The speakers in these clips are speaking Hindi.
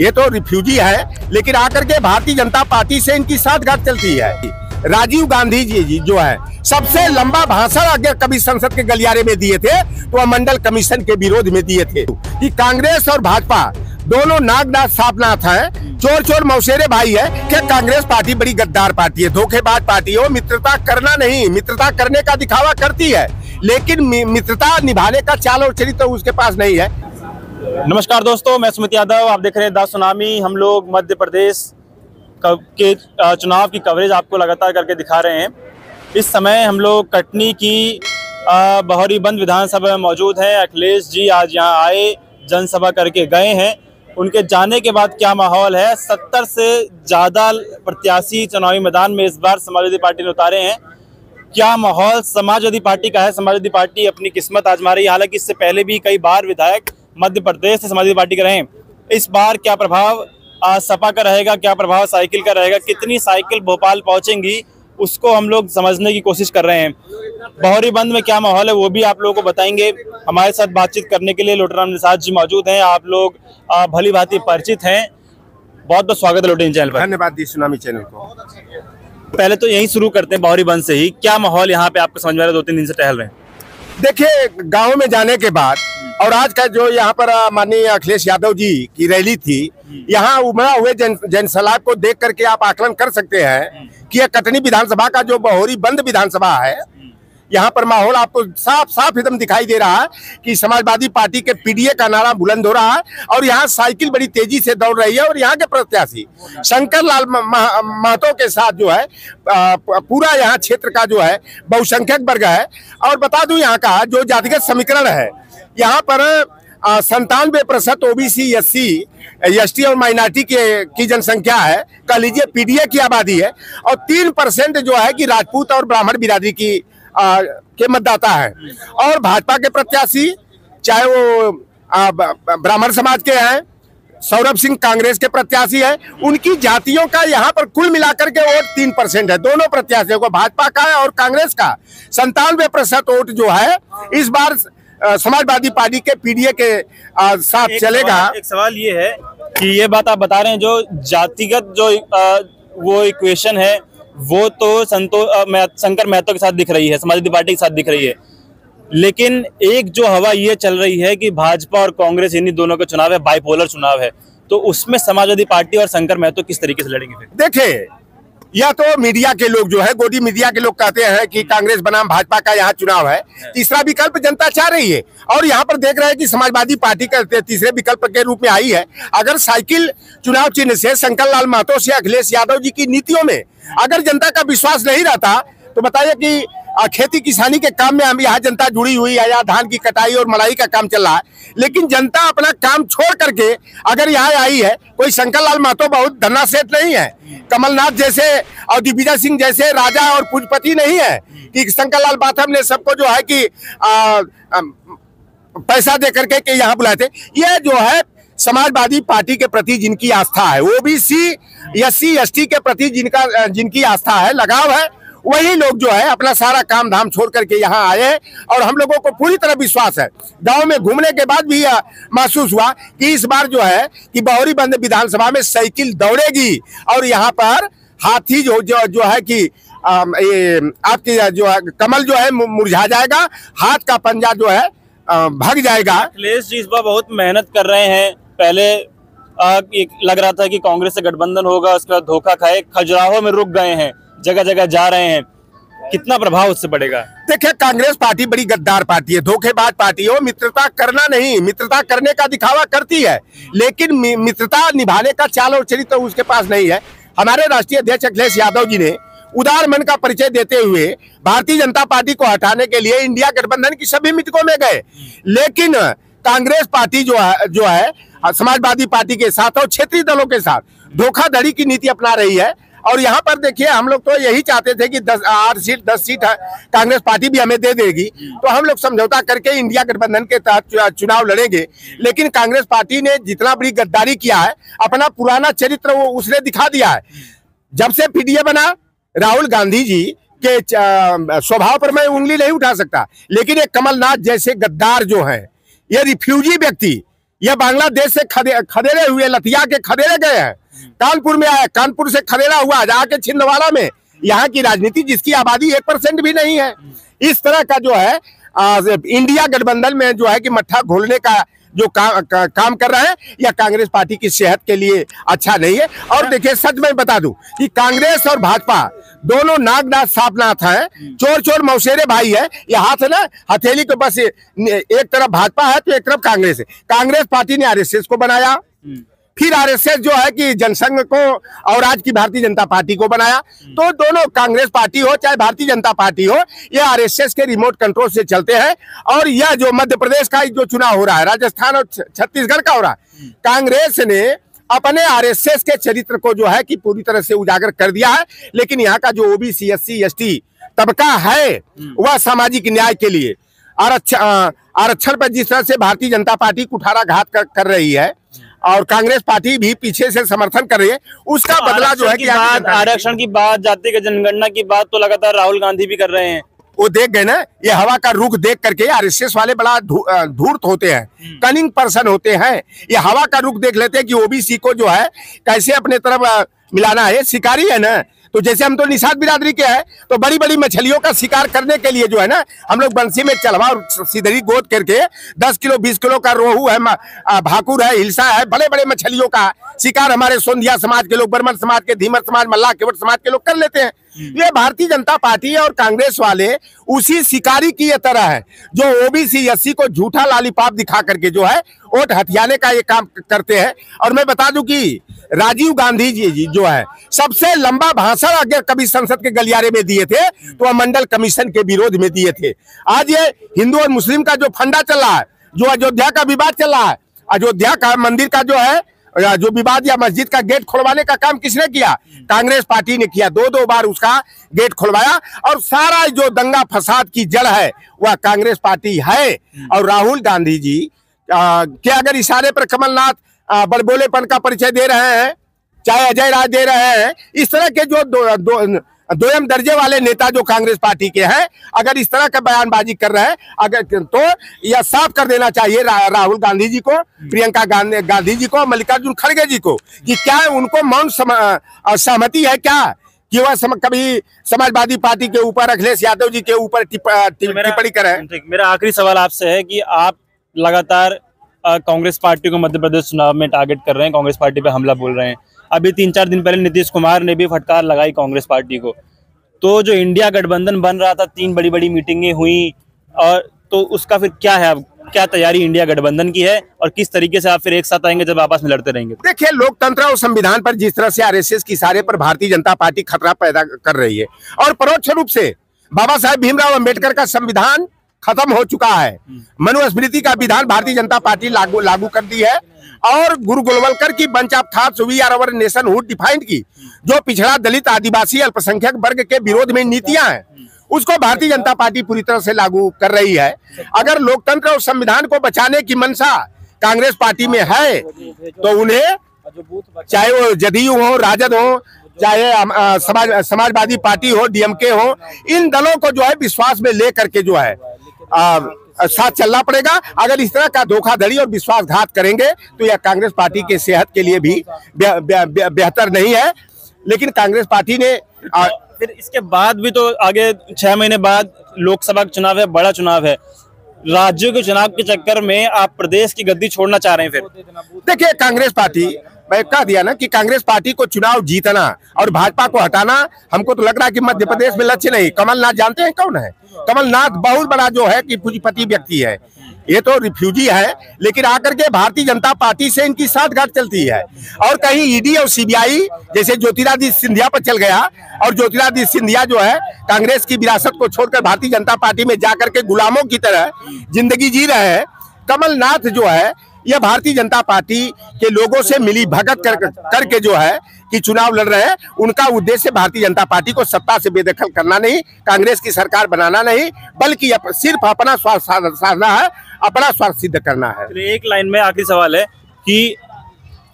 ये तो रिफ्यूजी है, लेकिन आकर के भारतीय जनता पार्टी से इनकी साठगांठ चलती है। राजीव गांधी जी जी, जो है, सबसे लंबा भाषण अगर कभी संसद के गलियारे में दिए थे तो वह मंडल कमीशन के विरोध में दिए थे। कि कांग्रेस और भाजपा, दोनों नागनाथ सापनाथ है चोर चोर मौसेरे भाई है, क्या कांग्रेस पार्टी बड़ी गद्दार पार्टी है? धोखेबाज पार्टी हो मित्रता करना नहीं, मित्रता करने का दिखावा करती है, लेकिन मित्रता निभाने का चाल और चरित्र उसके पास नहीं है। नमस्कार दोस्तों, मैं सुमित यादव, आप देख रहे हैं दा सुनामी। हम लोग मध्य प्रदेश के चुनाव की कवरेज आपको लगातार करके दिखा रहे हैं। इस समय हम लोग कटनी की बहौरी बंद विधानसभा में मौजूद हैं। अखिलेश जी आज यहाँ आए, जनसभा करके गए हैं। उनके जाने के बाद क्या माहौल है? सत्तर से ज़्यादा प्रत्याशी चुनावी मैदान में इस बार समाजवादी पार्टी ने उतारे हैं। क्या माहौल समाजवादी पार्टी का है? समाजवादी पार्टी अपनी किस्मत आजमा रही है। हालाँकि इससे पहले भी कई बार विधायक मध्य प्रदेश से समाजवादी पार्टी के रहे। इस बार क्या प्रभाव सपा का रहेगा क्या प्रभाव साइकिल का रहेगा कितनी साइकिल भोपाल पहुंचेंगी उसको हम लोग समझने की कोशिश कर रहे हैं। बहरी बंद में क्या माहौल है वो भी आप लोगों को बताएँगे। हमारे साथ बातचीत करने के लिए लोटराम निषाद जी मौजूद हैं आप लोग भली भांति परिचित हैं। बहुत बहुत स्वागत है लोटिन चैनल पर। धन्यवाद दी सुनामी चैनल को। पहले तो यही शुरू करते हैं बहरी बंद से ही। क्या माहौल यहाँ पे आपको समझ में आ रहा है दो तीन दिन से टहल रहे हैं? देखिए, गाँव में जाने के बाद, और आज का जो यहाँ पर माननीय अखिलेश यादव जी की रैली थी, यहाँ उमड़ा हुए जन, जनसलाब को देख करके आप आकलन कर सकते हैं कि यह कटनी विधानसभा का जो बहोरी बंद विधानसभा है यहाँ पर माहौल आपको साफ़ साफ़ एकदम दिखाई दे रहा है कि समाजवादी पार्टी के पीडीए का नारा बुलंद हो रहा है और यहाँ साइकिल बड़ी तेज़ी से दौड़ रही है और यहाँ के प्रत्याशी शंकर लाल महतो के साथ जो है पूरा यहाँ क्षेत्र का जो है, बहुसंख्यक वर्ग है। और बता दूँ यहाँ का जो जातिगत समीकरण है, यहाँ पर संतानवे प्रतिशत ओबीसी एस सी एस और माइनॉरिटी के, की जनसंख्या है। कह लीजिए पीडीए की आबादी है और तीन परसेंट जो है कि राजपूत और ब्राह्मण बिरादरी की आ, के मतदाता है। और भाजपा के प्रत्याशी चाहे वो ब्राह्मण समाज के हैं सौरभ सिंह कांग्रेस के प्रत्याशी है उनकी जातियों का यहाँ पर कुल मिलाकर के वोट तीन परसेंट है। दोनों प्रत्याशियों को भाजपा का है और कांग्रेस का। संतानवे प्रतिशत वोट जो है इस बार समाजवादी पार्टी के पीडीए के आ, साथ एक चलेगा। सवाल, एक सवाल ये है कि ये बात आप बता रहे हैं जो जातिगत जो आ, वो इक्वेशन है वो तो संतो शंकर महतो के साथ दिख रही है, समाजवादी पार्टी के साथ दिख रही है। लेकिन एक जो हवा ये चल रही है कि भाजपा और कांग्रेस इन्हीं दोनों का चुनाव है, बाइपोलर चुनाव है तो उसमें समाजवादी पार्टी और शंकर महतो किस तरीके से लड़ेंगे देखिए या तो मीडिया के लोग जो है गोदी मीडिया के लोग कहते हैं कि कांग्रेस बनाम भाजपा का यहाँ चुनाव है। तीसरा विकल्प जनता चाह रही है। और यहाँ पर देख रहे हैं कि समाजवादी पार्टी का तीसरे विकल्प के रूप में आई है। अगर साइकिल चुनाव चिन्ह से शंकर लाल महतो से अखिलेश यादव जी की नीतियों में अगर जनता का विश्वास नहीं रहता तो बताइए कि खेती किसानी के काम में हम यहाँ जनता जुड़ी हुई है यहाँ धान की कटाई और मलाई का काम चल रहा है। लेकिन जनता अपना काम छोड़ करके अगर यहाँ आई है कोई शंकर लाल महतो बहुत धन्ना सेठ नहीं है कमलनाथ जैसे और दिग्विजय सिंह जैसे राजा और पूजपति नहीं है कि शंकर लाल माथम ने सबको जो है कि आ, आ, पैसा दे करके के यहाँ बुलाए थे। ये जो है समाजवादी पार्टी के प्रति जिनकी आस्था है ओबीसी एस सी एस के प्रति जिनका जिनकी आस्था है लगाव है वही लोग जो है अपना सारा काम धाम छोड़ करके यहाँ आए और हम लोगों को पूरी तरह विश्वास है। गाँव में घूमने के बाद भी महसूस हुआ कि इस बार जो है कि बहरी बंद विधानसभा में साइकिल दौड़ेगी और यहाँ पर हाथी जो जो, जो है कि ये आपकी जो है कमल जो है मुरझा जाएगा हाथ का पंजा जो है भग जाएगा। अखिलेश जी इस बार बहुत मेहनत कर रहे हैं। पहले आ, लग रहा था कि कांग्रेस से गठबंधन होगा उसके बाद धोखा खाए खजुराहो में रुक गए हैं। जगह जगह जा रहे हैं, कितना प्रभाव उससे पड़ेगा? देखिए, कांग्रेस पार्टी बड़ी गद्दार पार्टी है, धोखेबाज पार्टी है मित्रता करना नहीं, मित्रता करने का दिखावा करती है, लेकिन मित्रता निभाने का चाल और चरित्र तो उसके पास नहीं है। हमारे राष्ट्रीय अध्यक्ष अखिलेश यादव जी ने उदार मन का परिचय देते हुए भारतीय जनता पार्टी को हटाने के लिए इंडिया गठबंधन की सभी मितकों में गए। लेकिन कांग्रेस पार्टी जो है जो है, समाजवादी पार्टी के साथ और क्षेत्रीय दलों के साथ धोखाधड़ी की नीति अपना रही है। और यहाँ पर देखिए, हम लोग तो यही चाहते थे कि दस, आठ सीट, दस सीट कांग्रेस पार्टी भी हमें दे देगी। तो हम लोग समझौता करके इंडिया गठबंधन के तहत चुनाव लड़ेंगे। लेकिन कांग्रेस पार्टी ने जितना बड़ी गद्दारी किया है, अपना पुराना चरित्र वो उसने दिखा दिया है। जब से पीडीए बना, राहुल गांधी जी के स्वभाव पर मैं उंगली नहीं उठा सकता। लेकिन एक कमलनाथ जैसे गद्दार जो है, ये रिफ्यूजी व्यक्ति यह बांग्लादेश से खदे, खदेड़े हुए लतिया के खदेड़े गए हैं। कानपुर में आए कानपुर से खदेरा हुआ जाके छिंदवाड़ा में। यहाँ की राजनीति जिसकी आबादी एक परसेंट भी नहीं है। इस तरह का जो है आ, इंडिया गठबंधन में जो है कि मट्ठा घोलने का जो का, का, काम कर रहे हैं या कांग्रेस पार्टी की सेहत के लिए अच्छा नहीं है। और देखिए सच में बता दूँ कि कांग्रेस और भाजपा दोनों नागनाथ सापनाथ हैं। चोर चोर मौसेरे भाई है। ये हाथ है ना हथेली के बस एक तरफ़ भाजपा है तो एक तरफ़ कांग्रेस है। कांग्रेस पार्टी ने आरएसएस को बनाया। फिर आरएसएस जो है कि जनसंघ को और आज की भारतीय जनता पार्टी को बनाया। तो दोनों कांग्रेस पार्टी हो चाहे भारतीय जनता पार्टी हो ये आरएसएस के रिमोट कंट्रोल से चलते हैं। और यह जो मध्य प्रदेश का जो चुनाव हो रहा है राजस्थान और छत्तीसगढ़ का हो रहा है कांग्रेस ने अपने आरएसएस के चरित्र को जो है कि पूरी तरह से उजागर कर दिया है लेकिन यहाँ का जो ओबीसी एस सी तबका है वह सामाजिक न्याय के लिए। आरक्षण आरक्षण पर जिस तरह से भारतीय जनता पार्टी कुठारा घात कर, कर रही है और कांग्रेस पार्टी भी पीछे से समर्थन कर रही है उसका तो बदला जो है कि आरक्षण की बात जाति के जनगणना की बात तो लगातार राहुल गांधी भी कर रहे हैं। वो देख गए ना ये हवा का रुख देख करके आरएसएस वाले बड़ा धूर्त होते हैं कनिंग हम्म। पर्सन होते हैं ये हवा का रुख देख लेते हैं कि ओबीसी को जो है कैसे अपने तरफ़ मिलाना है शिकारी है ना तो जैसे हम तो निषाद बिरादरी के हैं तो बड़ी बड़ी मछलियों का शिकार करने के लिए जो है ना हम लोग बंसी में चलवा और सीधरी गोद करके दस किलो बीस किलो का रोहू है भाकुर है हिलसा है बड़े बड़े मछलियों का शिकार हमारे सोंधिया समाज के लोग बर्मन समाज के धीमर समाज मल्लाह केवट समाज के लोग कर लेते हैं। ये भारतीय जनता पार्टी और कांग्रेस वाले उसी शिकारी की तरह है, जो ओबीसी एस को झूठा लालीपाप दिखा करके जो है, वोट हथियाने का ये काम करते हैं। और मैं बता दूँ कि राजीव गांधी जी, जो है, सबसे लंबा भाषण अगर कभी संसद के गलियारे में दिए थे तो मंडल कमीशन के विरोध में दिए थे। आज ये हिंदू और मुस्लिम का जो फंडा चल रहा है, जो अयोध्या का विवाद चल रहा है, अयोध्या का मंदिर का जो है जो विवाद या मस्जिद का गेट खोलवाने का काम किसने किया? कांग्रेस पार्टी ने किया। दो दो बार उसका गेट खोलवाया और सारा जो दंगा फसाद की जड़ है वह कांग्रेस पार्टी है। और राहुल गांधी जी के अगर इशारे पर कमलनाथ बड़बोलेपन का परिचय दे रहे हैं चाहे अजय राय दे रहे हैं इस तरह के जो दो, दो, दोयम दर्जे वाले नेता जो कांग्रेस पार्टी के हैं अगर इस तरह का बयानबाजी कर रहे हैं अगर तो यह साफ़ कर देना चाहिए रा, राहुल गांधी जी को प्रियंका गांधी गांधी जी को मल्लिकार्जुन खड़गे जी को कि क्या उनको मौन सहमति है क्या? कि वह सम, कभी समाजवादी पार्टी के ऊपर अखिलेश यादव जी के ऊपर टिप्पणी करें? मेरा आखिरी सवाल आपसे है कि आप लगातार कांग्रेस पार्टी को मध्य प्रदेश चुनाव में टारगेट कर रहे हैं कांग्रेस पार्टी पे हमला बोल रहे हैं। अभी तीन चार दिन पहले नीतीश कुमार ने भी फटकार लगाई कांग्रेस पार्टी को। तो जो इंडिया गठबंधन बन रहा था, तीन बड़ी बड़ी मीटिंगें हुई, और तो उसका फिर क्या है अब? क्या तैयारी इंडिया गठबंधन की है, और किस तरीके से आप फिर एक साथ आएँगे जब आपस में लड़ते रहेंगे? देखिए, लोकतंत्र और संविधान पर जिस तरह से आरएसएस की सारे पर भारतीय जनता पार्टी खतरा पैदा कर रही है, और परोक्ष रूप से बाबा साहेब भीमराव अंबेडकर का संविधान खत्म हो चुका है। हम्म। मनुस्मृति का विधान भारतीय जनता पार्टी लागू लागू कर दी है। और गुरु गोलवलकर की bunch of thoughts we are our nationhood defined की। जो पिछड़ा दलित आदिवासी अल्पसंख्यक वर्ग के विरोध में नीतियाँ हैं उसको भारतीय जनता पार्टी पूरी तरह से लागू कर रही है। अगर लोकतंत्र और संविधान को बचाने की मंशा कांग्रेस पार्टी में है तो उन्हें चाहे वो जदयू हो राजद हो चाहे समाज समाजवादी पार्टी हो डीएमके हो इन दलों को जो है विश्वास में लेकर के जो है साथ चलना पड़ेगा। अगर इस तरह का धोखाधड़ी और विश्वासघात करेंगे तो यह कांग्रेस पार्टी के सेहत के लिए भी बेहतर नहीं है। लेकिन कांग्रेस पार्टी ने आ, फिर इसके बाद भी तो आगे छह महीने बाद लोकसभा का चुनाव है बड़ा चुनाव है। राज्यों के चुनाव के चक्कर में आप प्रदेश की गद्दी छोड़ना चाह रहे हैं फिर? देखिए कांग्रेस पार्टी मैं कह दिया ना कि कांग्रेस पार्टी को चुनाव जीतना और भाजपा को हटाना हमको तो लग रहा है कि मध्य प्रदेश में लक्ष्य नहीं। कमलनाथ जानते हैं कौन है? कमलनाथ बहुत बड़ा जो है कि पूंजीपति व्यक्ति है। ये तो रिफ्यूजी है, लेकिन आकर के भारतीय जनता पार्टी से इनकी साठगांठ चलती है। और कहीं ईडी और सीबीआई जैसे ज्योतिरादित्य सिंधिया पर चल गया, और ज्योतिरादित्य सिंधिया जो है, कांग्रेस की विरासत को छोड़कर भारतीय जनता पार्टी में जाकर के गुलामों की तरह ज़िंदगी जी रहे हैं। कमलनाथ जो है यह भारतीय जनता पार्टी के लोगों से मिली भगत कर करके जो है कि चुनाव लड़ रहे हैं उनका उद्देश्य भारतीय जनता पार्टी को सत्ता से बेदखल करना नहीं कांग्रेस की सरकार बनाना नहीं बल्कि अप, सिर्फ़ अपना स्वार्थ साधना है अपना स्वार्थ सिद्ध करना है। एक लाइन में आखिरी सवाल है कि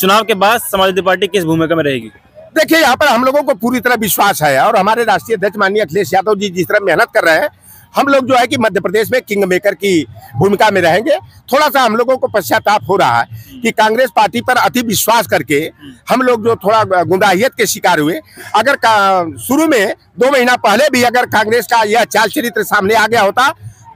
चुनाव के बाद समाजवादी पार्टी किस भूमिका में रहेगी? देखिए यहाँ पर हम लोगों को पूरी तरह विश्वास है और हमारे राष्ट्रीय अध्यक्ष माननीय अखिलेश यादव जी जिस तरह मेहनत कर रहे हैं हम लोग जो है कि मध्य प्रदेश में किंग मेकर की भूमिका में रहेंगे। थोड़ा सा हम लोगों को पश्चाताप हो रहा है कि कांग्रेस पार्टी पर अति विश्वास करके हम लोग जो थोड़ा गुंडाहियत के शिकार हुए। अगर शुरू में, दो महीना पहले भी अगर कांग्रेस का यह चाल चरित्र सामने आ गया होता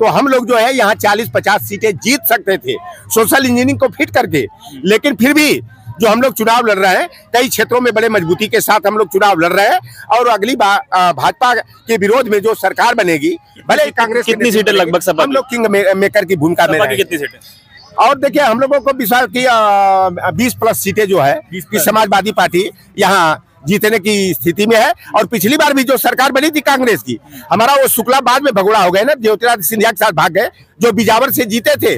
तो हम लोग जो है यहाँ 40-50 सीटें जीत सकते थे। सोशल इंजीनियरिंग को फिट करके, लेकिन फिर भी जो हम लोग चुनाव लड़ रहे हैं कई क्षेत्रों में बड़े मजबूती के साथ हम लोग चुनाव लड़ रहे हैं और अगली बार भाजपा के विरोध में जो सरकार बनेगी भले ही कांग्रेस कितनी सीटें लगभग सब हम लोग किंग मेकर की भूमिका में कितनी सीटें? और देखिए हम लोगों को विश्वास की बीस प्लस सीटें जो है कि समाजवादी पार्टी यहाँ जीतने की स्थिति में है और पिछली बार भी जो सरकार बनी थी कांग्रेस की हमारा वो शुक्ला बाद में भगोड़ा हो गए ना ज्योतिरादित्य सिंधिया के साथ भाग गए जो बिजावर से जीते थे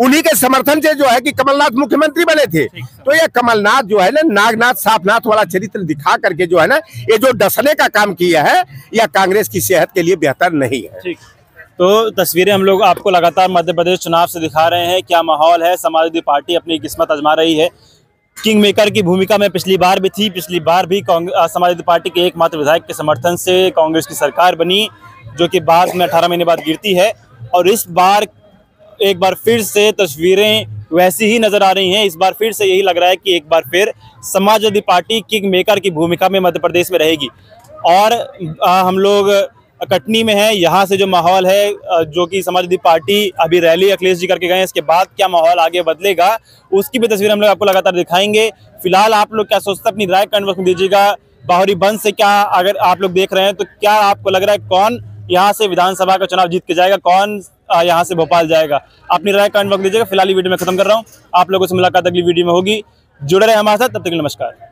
उन्हीं के समर्थन से जो है कि कमलनाथ मुख्यमंत्री बने थे। तो ये कमलनाथ जो है ना नागनाथ साफनाथ वाला चरित्र दिखा करके जो है ना ये जो डसने का काम किया है यह कांग्रेस की सेहत के लिए बेहतर नहीं है। तो तस्वीरें हम लोग आपको लगातार मध्य प्रदेश चुनाव से दिखा रहे हैं क्या माहौल है? समाजवादी पार्टी अपनी किस्मत आजमा रही है। किंग मेकर की भूमिका में पिछली बार भी थी पिछली बार भी समाजवादी पार्टी के एकमात्र विधायक के समर्थन से कांग्रेस की सरकार बनी जो कि बाद में अठारह महीने बाद गिरती है। और इस बार एक बार फिर से तस्वीरें वैसी ही नज़र आ रही हैं। इस बार फिर से यही लग रहा है कि एक बार फिर समाजवादी पार्टी किंग मेकर की भूमिका में मध्य प्रदेश में रहेगी। और आ, हम लोग कटनी में है। यहाँ से जो माहौल है जो कि समाजवादी पार्टी अभी रैली अखिलेश जी करके गए हैं इसके बाद क्या माहौल आगे बदलेगा उसकी भी तस्वीर हम लोग आपको लगातार दिखाएँगे। फ़िलहाल आप लोग क्या सोचते हैं अपनी राय कमेंट में दीजिएगा। बाहरी बंद से क्या अगर आप लोग देख रहे हैं तो क्या आपको लग रहा है कौन यहाँ से विधानसभा का चुनाव जीत के जाएगा कौन यहाँ से भोपाल जाएगा। अपनी राय कमेंट वक्त दीजिएगा फ़िलहाल वीडियो में खत्म कर रहा हूँ। आप लोगों से मुलाकात अगली वीडियो में होगी। जुड़े रहे हमारे साथ, तब तक नमस्कार।